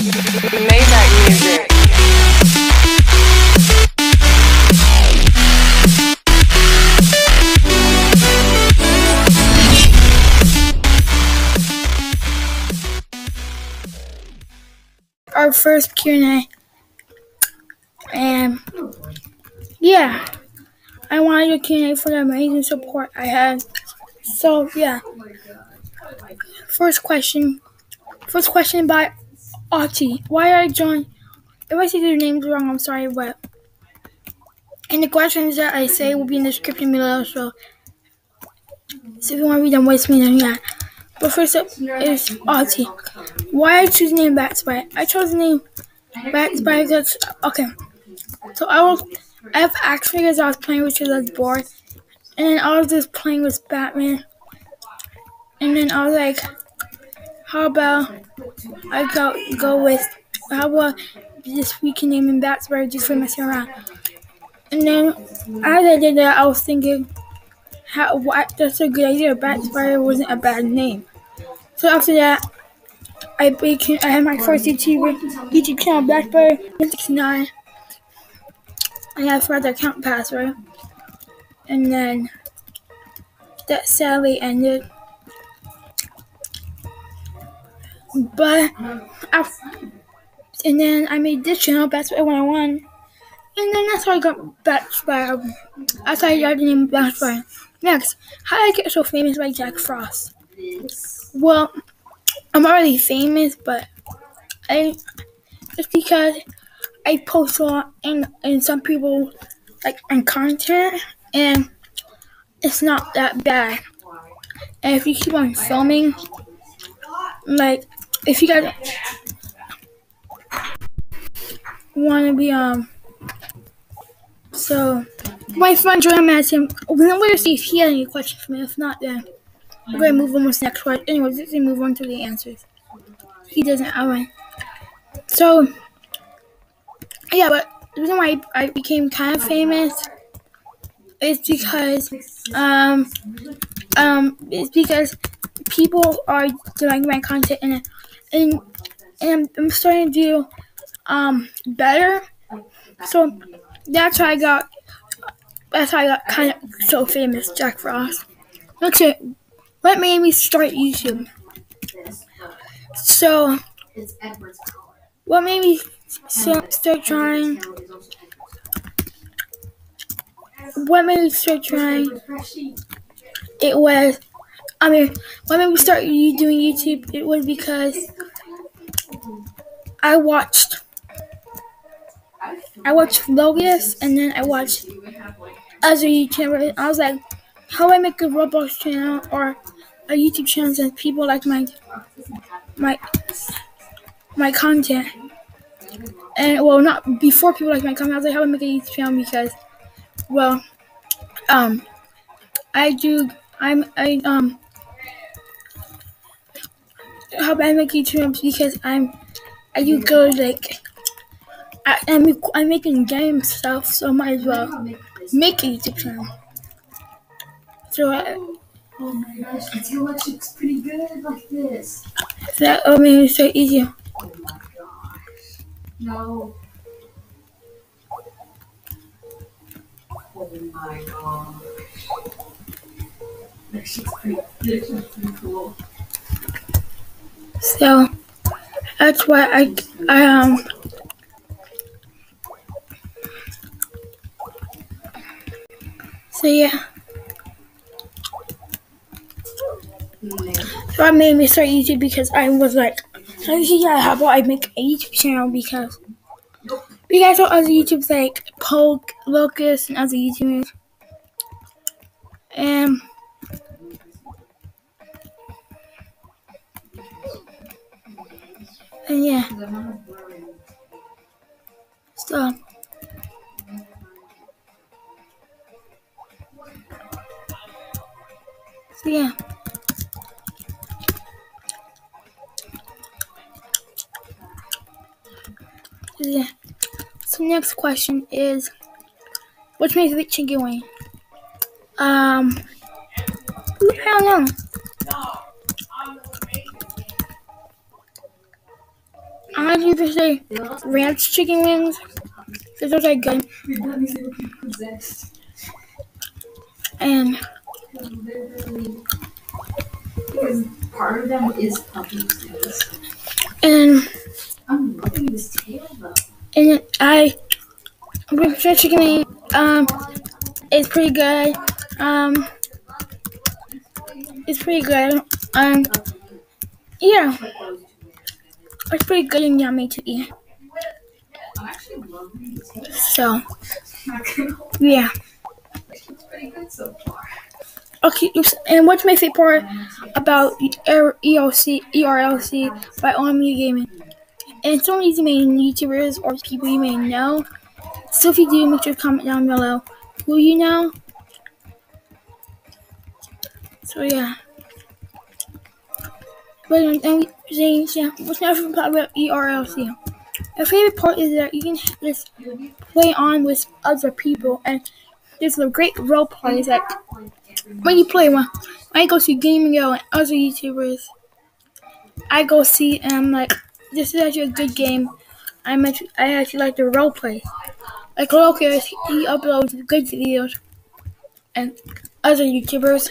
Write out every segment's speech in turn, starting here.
Maybach music. our first Q&A. And yeah, I wanted your Q&A for the amazing support I had. So yeah, first question, first question by Octie. Why I join? If I say their names wrong, I'm sorry, but and the questions that I say will be in the description below. So, so if you want to read them with me, then yeah. But first up is Octie. Why I choose the name Bat Spy? I chose the name Bat Spy because okay. So I was I have action figures I was playing with because I was. And then I was just playing with Batman. And then I was like, how about I go go with how about this we can name him Bat Spy just for messing around. And then as I did that I was thinking how what that's a good idea. Bat Spider wasn't a bad name. So after that, I became I had my first YouTube YouTube channel, Black Spider 69. I had forgot the account password, and then that sadly ended. But I, and then I made this channel, Spider 101. And then that's how I got Spider. That's how I got the name Spider. Next, how I get so famous by Jack Frost? Well, I'm already famous, but I just because I post a lot and and some people like on content and it's not that bad. And if you keep on filming, like if you guys want to be um so my friend Jordan him, we're to see if he had any questions for me. If not, then we're to move on to the next question. Anyways, let's move on to the answers. He doesn't. Alright. So, yeah, but the reason why I became kind of famous is because, um, um, it's because people are liking my content and, and, and I'm starting to do, um, better. So, that's how I got that's how I got kind of so famous, Jack Frost. It. What made me start YouTube? So, what made me start trying? What made me start trying? It was, I mean, what made me start you doing YouTube? It was because I watched, I watched Locus, and then I watched other YouTubers. I was like, how do I make a Roblox channel or a YouTube channel that people like my my my content? And well, not before people like my content. I was like, how do I make a YouTube channel because, well, um, I do. I'm I um. How I make YouTube channel because I'm I do good like. I, I'm, I'm making game stuff, so might as well make a YouTube channel. So I, Oh my gosh, I feel like it's pretty good like this. that will make it so easy. Oh my gosh. No. Oh my gosh. That shit's pretty, that shit's pretty cool. So that's why I I um so yeah. So I made me start YouTube because I was like, so yeah, how about I make a YouTube channel because because saw other YouTubers like Poke, Locus, and other YouTubers. And and yeah, so so yeah. Yeah. So next question is, which my favorite chicken wing? Um, I don't know. I either say ranch chicken wings, because those are good, and Because part of them is puppies. and I'm loving this tail though. and I ranch chicken wing um is pretty good. Um, it's pretty good. Um, yeah, it's pretty good and yummy to eat. So yeah. so. Okay. And what's my favorite part about ELC, ERLC by Omb Gaming? And of these main YouTubers or people you may know. So if you do, make sure to comment down below who you know. So yeah. But and saying yeah, what's part about ERLC? My favorite part is that you can just play on with other people and there's a great role plays like when you play one, I go see Gaming Go and other YouTubers. I go see and I'm like, this is actually a good game. I'm actually, I actually like the role play. Like Locus, he uploads good videos and other YouTubers.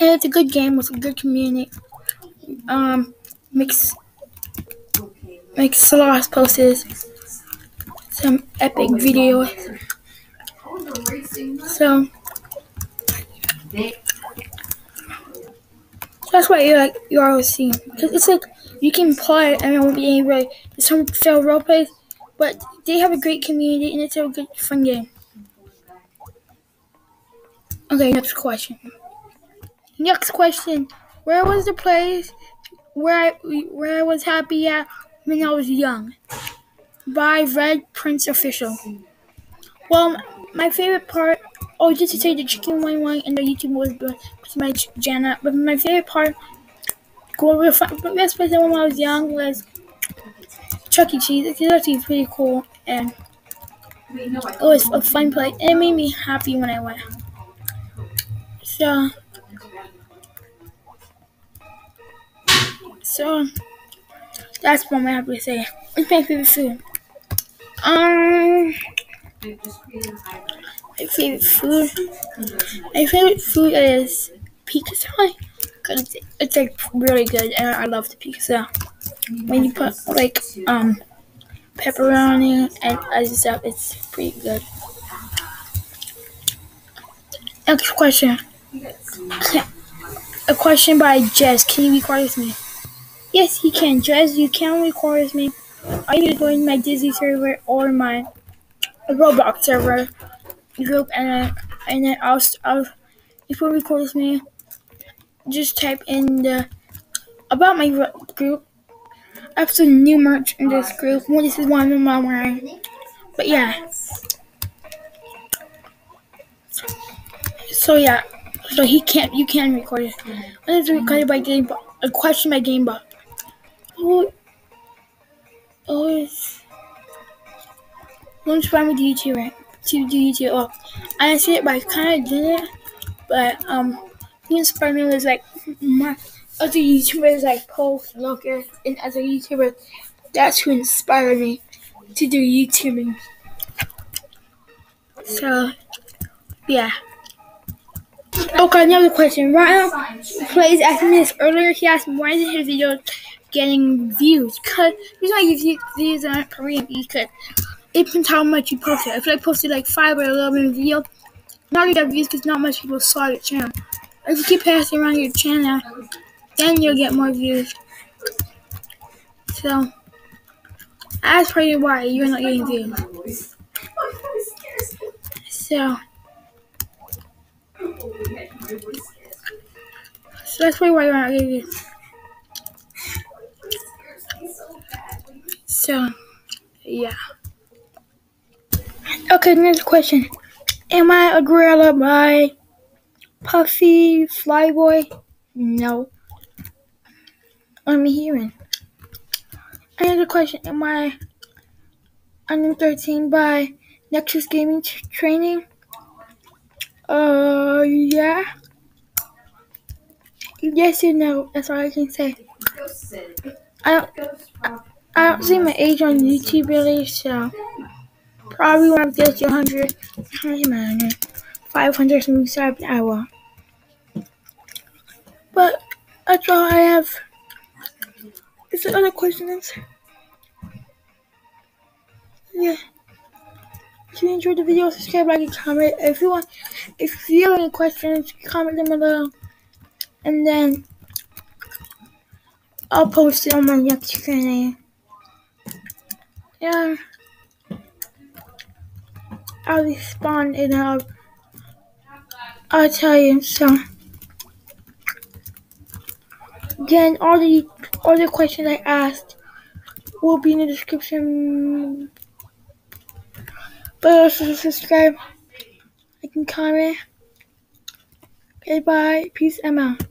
And it's a good game with a good community. Um, makes makes a lot of posts, some epic videos. So That's why you like you always see because it's like you can play and it won't be any it's some fail role plays, but they have a great community and it's a good fun game. Okay, next question. Next question: Where was the place where I where I was happy at when I was young? By Redprints Official. Well, my favorite part. Oh, just to say the chicken wing wing and the YouTube was was my Jana. But my favorite part, going with the best place when I was young was Chuck E. Cheese. It's actually pretty cool and it was a fun place. And it made me happy when I went. So, so that's what I'm happy to say. My favorite food. Um, my favorite food. My favorite food is pizza. Cause it's, it's like really good, and I love the pizza. When you put like um pepperoni and other stuff, it's pretty good. Next question. A question by Jez. Can you record with me? Yes, you can. Jez, you can record with me. I can join my Disney server or my Roblox server group, and then and then I'll, I'll uh, if you record with me, just type in the about my group. I have some new merch in this group. Well, this is one of I'm wearing. But yeah. So yeah. So he can't. You can record it. This is recorded by Gamebop. A question by Gamebop. Who? Oh, it's. Who's fine with YouTube, right? To do YouTube. Oh, I didn't see it, but I kind of did it. But um, he inspired me was like my other YouTubers like Post, Locus, and other YouTubers. That's who inspired me to do YouTubing. So, yeah. Okay, another question. Ryan plays me this earlier. He asked why is his video getting views? Cause he's not getting views on Korean because it depends how much you post it. If I posted like five or eleven videos, not gonna get views because not much people saw your channel. If you keep passing around your channel, then you'll get more views. So that's probably why you're not getting views. So, Oh, yeah, my voice scares me. So you're not getting. It so yeah. Okay, next question. Am I a gorilla by Puffy Flyboy? No. Let me hearing. Another question. Am I under 13 by Nexus Gaming Training? Uh, yeah. Yes and no. That's all I can say. I don't, I don't see my age on YouTube really, so probably when I get to 100, 100, 500 subscribers, I will. But that's all I have. Is there other questions? Yeah. If you enjoyed the video, subscribe, like, and comment. If you want, if you have any questions, comment them below, and then I'll post it on my next Q&A. Yeah. I'll respond and I'll I'll tell you so. Then all the all the questions I asked will be in the description. But also subscribe, like and comment. Okay, bye. Peace. Out.